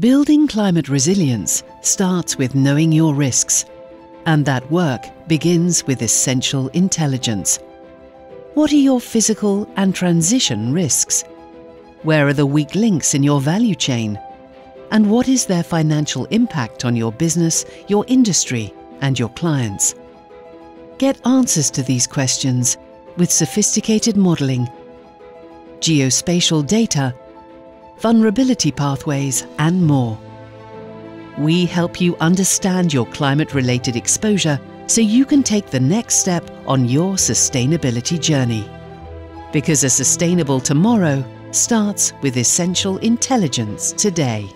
Building climate resilience starts with knowing your risks, and that work begins with essential intelligence. What are your physical and transition risks? Where are the weak links in your value chain? And what is their financial impact on your business, your industry, and your clients? Get answers to these questions with sophisticated modelling, geospatial data, vulnerability pathways, and more. We help you understand your climate related exposure so you can take the next step on your sustainability journey. Because a sustainable tomorrow starts with essential intelligence today.